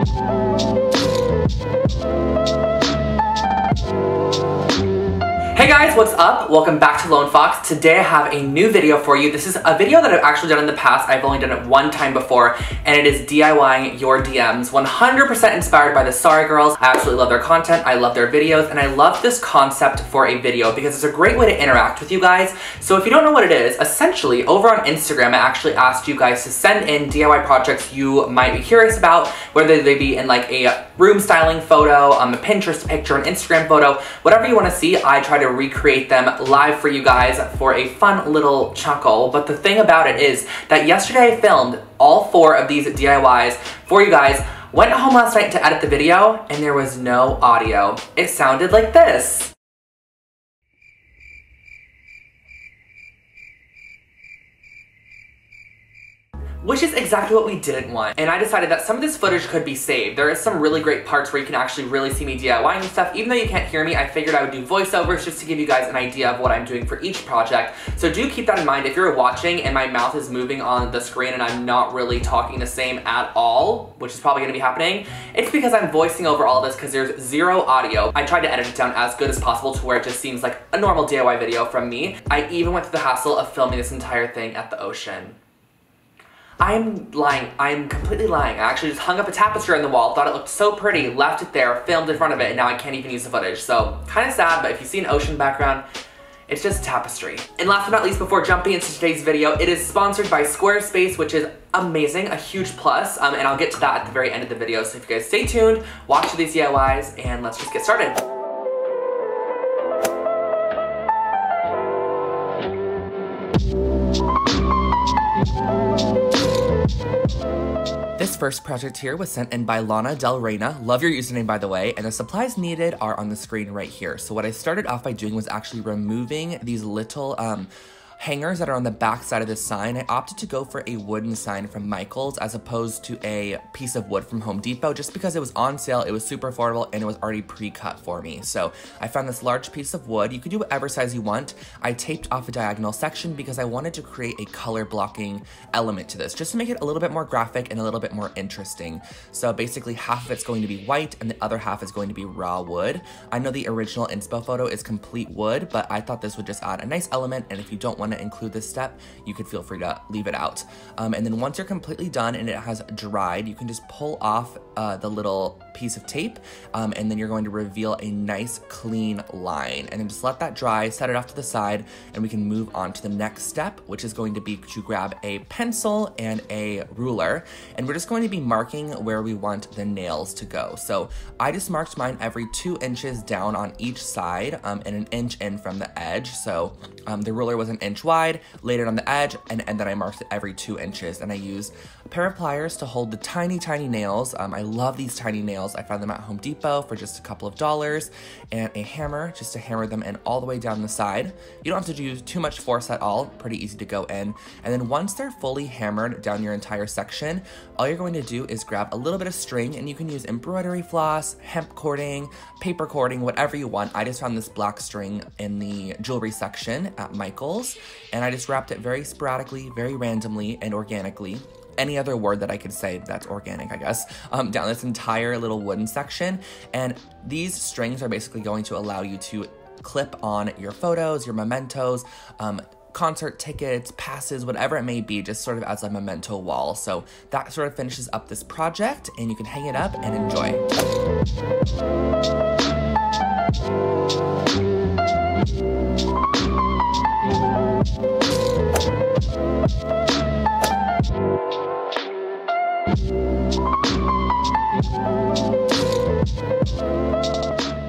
Música guys, what's up? Welcome back to Lone Fox. Today I have a new video for you. This is a video that I've actually done in the past. I've only done it one time before, and it is DIYing your DMs. 100% inspired by the Sorry Girls. I absolutely love their content, I love their videos, and I love this concept for a video because it's a great way to interact with you guys. So if you don't know what it is, essentially over on Instagram, I actually asked you guys to send in DIY projects you might be curious about, whether they be in like a room styling photo, um, a Pinterest picture, an Instagram photo, whatever you want to see, I try to recreate them live for you guys for a fun little chuckle. But the thing about it is that yesterday I filmed all four of these DIYs for you guys, went home last night to edit the video, and there was no audio. It sounded like this. Which is exactly what we didn't want. And I decided that some of this footage could be saved. There is some really great parts where you can actually really see me DIYing stuff. Even though you can't hear me, I figured I would do voiceovers just to give you guys an idea of what I'm doing for each project. So do keep that in mind. If you're watching and my mouth is moving on the screen and I'm not really talking the same at all, which is probably gonna be happening, it's because I'm voicing over all this because there's zero audio. I tried to edit it down as good as possible to where it just seems like a normal DIY video from me. I even went through the hassle of filming this entire thing at the ocean. I'm lying. I'm completely lying. I actually just hung up a tapestry on the wall, thought it looked so pretty, left it there, filmed in front of it, and now I can't even use the footage. So, kind of sad, but if you see an ocean background, it's just tapestry. And last but not least, before jumping into today's video, it is sponsored by Squarespace, which is amazing, a huge plus, um, and I'll get to that at the very end of the video. So if you guys stay tuned, watch these DIYs, and let's just get started. This first project here was sent in by Lana Del Reina. Love your username, by the way. And the supplies needed are on the screen right here. So what I started off by doing was actually removing these little, um, hangers that are on the back side of the sign, I opted to go for a wooden sign from Michaels as opposed to a piece of wood from Home Depot just because it was on sale, it was super affordable, and it was already pre-cut for me. So I found this large piece of wood. You could do whatever size you want. I taped off a diagonal section because I wanted to create a color blocking element to this, just to make it a little bit more graphic and a little bit more interesting. So basically half of it's going to be white and the other half is going to be raw wood. I know the original inspo photo is complete wood, but I thought this would just add a nice element, and if you don't want want to include this step, you could feel free to leave it out. Um, and then once you're completely done and it has dried, you can just pull off uh, the little piece of tape um, and then you're going to reveal a nice clean line. And then just let that dry, set it off to the side, and we can move on to the next step, which is going to be to grab a pencil and a ruler. And we're just going to be marking where we want the nails to go. So I just marked mine every two inches down on each side um, and an inch in from the edge. So um, the ruler was an inch wide, laid it on the edge, and, and then I marked it every two inches. And I used pair of pliers to hold the tiny, tiny nails. Um, I love these tiny nails. I found them at Home Depot for just a couple of dollars, and a hammer just to hammer them in all the way down the side. You don't have to use too much force at all, pretty easy to go in. And then once they're fully hammered down your entire section, all you're going to do is grab a little bit of string, and you can use embroidery floss, hemp cording, paper cording, whatever you want. I just found this black string in the jewelry section at Michael's, and I just wrapped it very sporadically, very randomly, and organically any other word that I could say that's organic, I guess, um, down this entire little wooden section. And these strings are basically going to allow you to clip on your photos, your mementos, um, concert tickets, passes, whatever it may be, just sort of as a memento wall. So that sort of finishes up this project and you can hang it up and enjoy.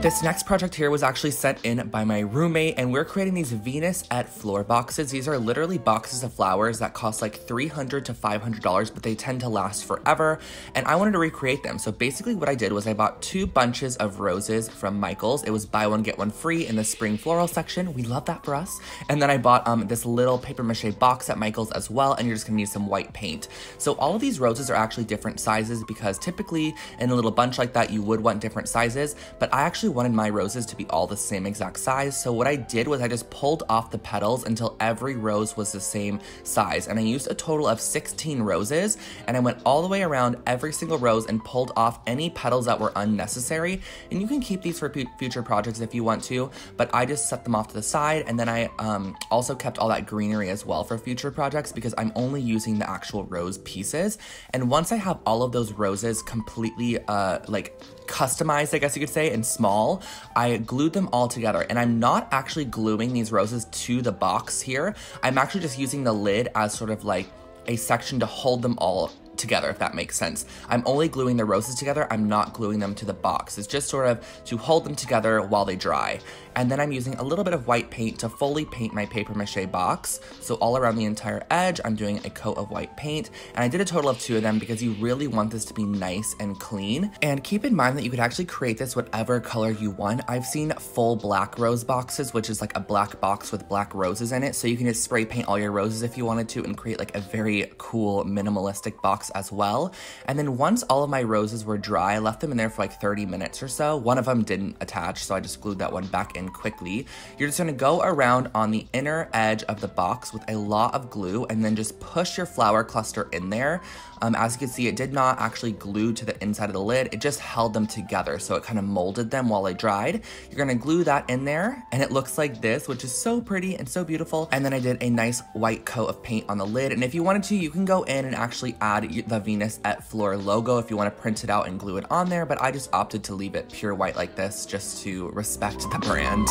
This next project here was actually sent in by my roommate, and we're creating these Venus et Fleur boxes. These are literally boxes of flowers that cost like $300 to $500, but they tend to last forever, and I wanted to recreate them. So basically what I did was I bought two bunches of roses from Michaels. It was buy one, get one free in the spring floral section. We love that for us. And then I bought um, this little paper mache box at Michaels as well, and you're just gonna need some white paint. So all of these roses are actually different sizes because typically in a little bunch like that, you would want different sizes, but I actually wanted my roses to be all the same exact size. So what I did was I just pulled off the petals until every rose was the same size. And I used a total of 16 roses and I went all the way around every single rose and pulled off any petals that were unnecessary. And you can keep these for future projects if you want to, but I just set them off to the side. And then I um, also kept all that greenery as well for future projects because I'm only using the actual rose pieces. And once I have all of those roses completely uh, like customized, I guess you could say, and small, I glued them all together. And I'm not actually gluing these roses to the box here. I'm actually just using the lid as sort of like a section to hold them all together, if that makes sense. I'm only gluing the roses together, I'm not gluing them to the box. It's just sort of to hold them together while they dry. And then I'm using a little bit of white paint to fully paint my paper mache box. So all around the entire edge, I'm doing a coat of white paint. And I did a total of two of them because you really want this to be nice and clean. And keep in mind that you could actually create this whatever color you want. I've seen full black rose boxes, which is like a black box with black roses in it. So you can just spray paint all your roses if you wanted to and create like a very cool minimalistic box as well. And then once all of my roses were dry, I left them in there for like 30 minutes or so. One of them didn't attach, so I just glued that one back in quickly. You're just gonna go around on the inner edge of the box with a lot of glue and then just push your flower cluster in there. Um, as you can see, it did not actually glue to the inside of the lid, it just held them together. So it kind of molded them while they dried. You're gonna glue that in there and it looks like this, which is so pretty and so beautiful. And then I did a nice white coat of paint on the lid. And if you wanted to, you can go in and actually add the Venus et Fleur logo if you wanna print it out and glue it on there, but I just opted to leave it pure white like this just to respect the brand.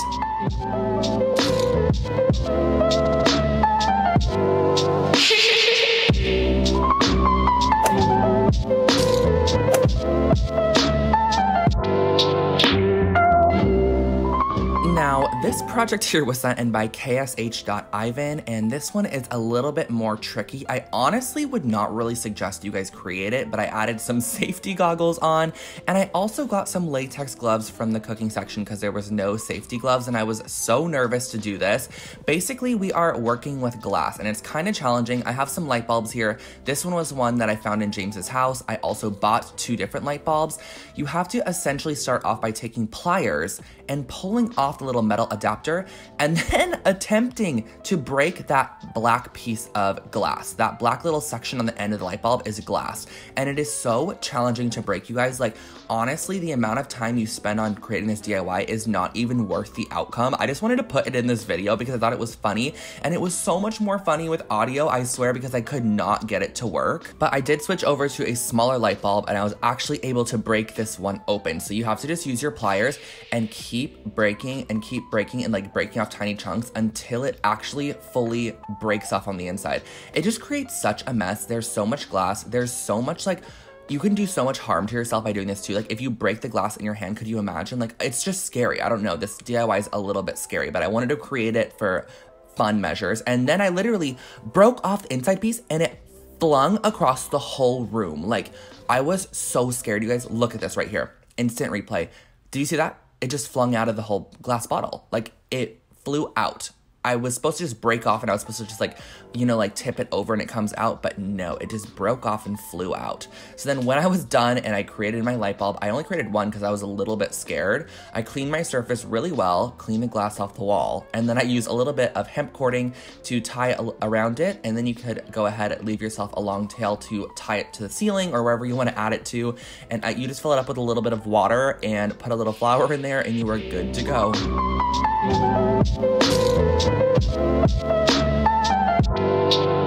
Project here was sent in by ksh.ivan, and this one is a little bit more tricky. I honestly would not really suggest you guys create it, but I added some safety goggles on, and I also got some latex gloves from the cooking section because there was no safety gloves, and I was so nervous to do this. Basically, we are working with glass, and it's kind of challenging. I have some light bulbs here. This one was one that I found in James's house. I also bought two different light bulbs. You have to essentially start off by taking pliers and pulling off the little metal adapter and then attempting to break that black piece of glass. That black little section on the end of the light bulb is glass. And it is so challenging to break, you guys. Like, honestly, the amount of time you spend on creating this DIY is not even worth the outcome. I just wanted to put it in this video because I thought it was funny. And it was so much more funny with audio, I swear, because I could not get it to work. But I did switch over to a smaller light bulb and I was actually able to break this one open. So you have to just use your pliers and keep breaking and keep breaking and like breaking off tiny chunks until it actually fully breaks off on the inside. It just creates such a mess. There's so much glass. There's so much like you can do so much harm to yourself by doing this too. Like if you break the glass in your hand, could you imagine? Like it's just scary. I don't know. This DIY is a little bit scary, but I wanted to create it for fun measures. And then I literally broke off the inside piece and it flung across the whole room. Like I was so scared. You guys, look at this right here. Instant replay. Do you see that? It just flung out of the whole glass bottle. Like it flew out. I was supposed to just break off and I was supposed to just like, you know, like tip it over and it comes out, but no, it just broke off and flew out. So then when I was done and I created my light bulb, I only created one because I was a little bit scared. I cleaned my surface really well, cleaned the glass off the wall, and then I used a little bit of hemp cording to tie around it. And then you could go ahead and leave yourself a long tail to tie it to the ceiling or wherever you want to add it to. And you just fill it up with a little bit of water and put a little flower in there and you are good to go. Thank you.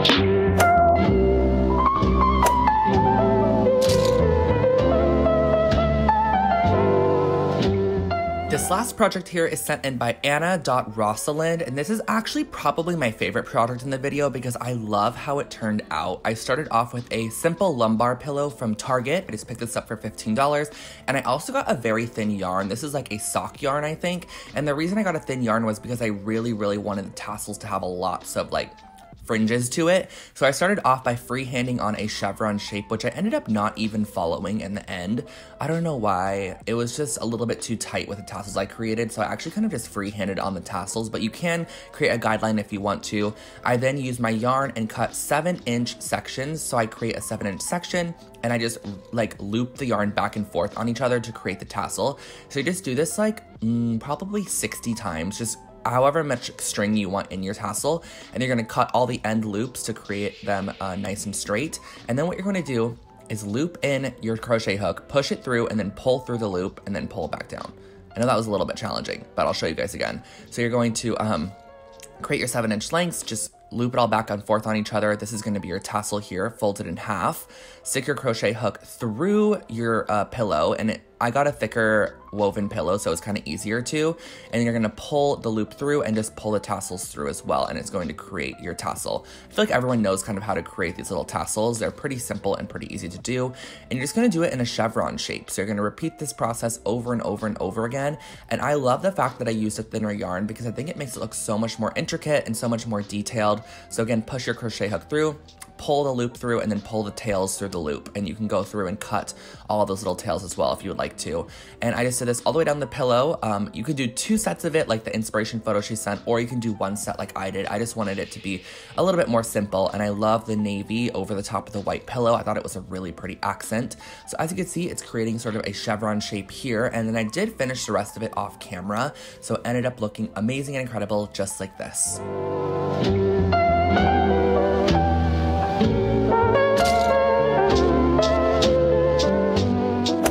This last project here is sent in by Anna.Rosalind, and this is actually probably my favorite project in the video because I love how it turned out. I started off with a simple lumbar pillow from Target. I just picked this up for $15, and I also got a very thin yarn. This is like a sock yarn, I think, and the reason I got a thin yarn was because I really, really wanted the tassels to have a lot of like fringes to it. So I started off by freehanding on a chevron shape, which I ended up not even following in the end. I don't know why. It was just a little bit too tight with the tassels I created, so I actually kind of just freehanded on the tassels, but you can create a guideline if you want to. I then used my yarn and cut seven inch sections. So I create a seven inch section and I just like loop the yarn back and forth on each other to create the tassel. So you just do this like mm, probably 60 times, just however much string you want in your tassel, and you're gonna cut all the end loops to create them uh, nice and straight. And then what you're gonna do is loop in your crochet hook, push it through, and then pull through the loop, and then pull back down. I know that was a little bit challenging, but I'll show you guys again. So you're going to um, create your seven inch lengths, just loop it all back and forth on each other. This is gonna be your tassel here, folded in half. Stick your crochet hook through your uh, pillow, and it, I got a thicker woven pillow, so it's kind of easier to. And you're gonna pull the loop through and just pull the tassels through as well, and it's going to create your tassel. I feel like everyone knows kind of how to create these little tassels. They're pretty simple and pretty easy to do. And you're just gonna do it in a chevron shape. So you're gonna repeat this process over and over and over again. And I love the fact that I used a thinner yarn because I think it makes it look so much more intricate and so much more detailed. So again, push your crochet hook through, pull the loop through and then pull the tails through the loop. And you can go through and cut all those little tails as well if you would like to. And I just did this all the way down the pillow. Um, you could do two sets of it like the inspiration photo she sent or you can do one set like I did. I just wanted it to be a little bit more simple and I love the navy over the top of the white pillow. I thought it was a really pretty accent. So as you can see it's creating sort of a chevron shape here. And then I did finish the rest of it off camera. So it ended up looking amazing and incredible just like this.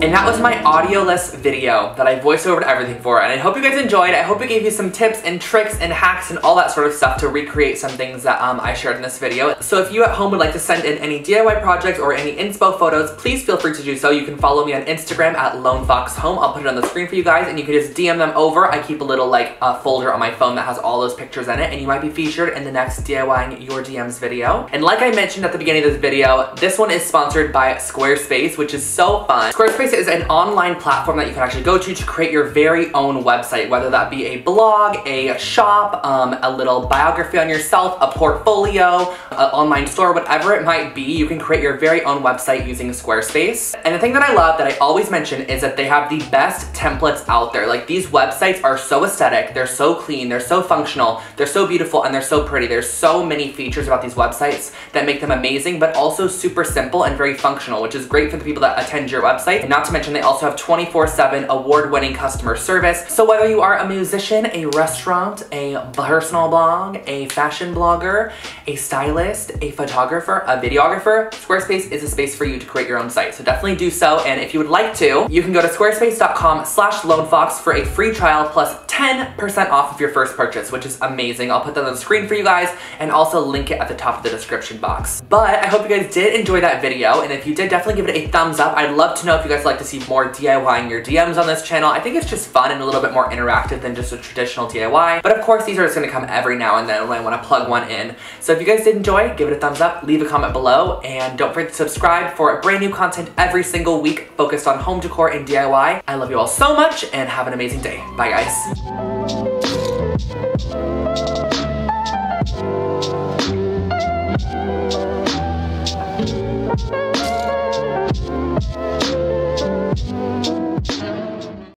And that was my audioless video that I voiced over everything for. And I hope you guys enjoyed. I hope it gave you some tips and tricks and hacks and all that sort of stuff to recreate some things that um, I shared in this video. So if you at home would like to send in any DIY projects or any inspo photos, please feel free to do so. You can follow me on Instagram at Lone Fox Home. I'll put it on the screen for you guys and you can just DM them over. I keep a little like uh, folder on my phone that has all those pictures in it and you might be featured in the next DIYing Your DMs video. And like I mentioned at the beginning of this video, this one is sponsored by Squarespace, which is so fun. Squarespace is an online platform that you can actually go to to create your very own website, whether that be a blog, a shop, um, a little biography on yourself, a portfolio, an online store, whatever it might be, you can create your very own website using Squarespace. And the thing that I love that I always mention is that they have the best templates out there. Like these websites are so aesthetic, they're so clean, they're so functional, they're so beautiful, and they're so pretty. There's so many features about these websites that make them amazing, but also super simple and very functional, which is great for the people that attend your website. And not to mention they also have 24-7 award-winning customer service. So whether you are a musician, a restaurant, a personal blog, a fashion blogger, a stylist, a photographer, a videographer, Squarespace is a space for you to create your own site. So definitely do so. And if you would like to, you can go to squarespace.com slash lonefox for a free trial plus 10% off of your first purchase, which is amazing. I'll put that on the screen for you guys and also link it at the top of the description box. But I hope you guys did enjoy that video. And if you did, definitely give it a thumbs up. I'd love to know if you guys like to see more DIYing your DMs on this channel. I think it's just fun and a little bit more interactive than just a traditional DIY. But of course, these are just gonna come every now and then when I wanna plug one in. So if you guys did enjoy, give it a thumbs up, leave a comment below, and don't forget to subscribe for brand new content every single week focused on home decor and DIY. I love you all so much and have an amazing day. Bye guys.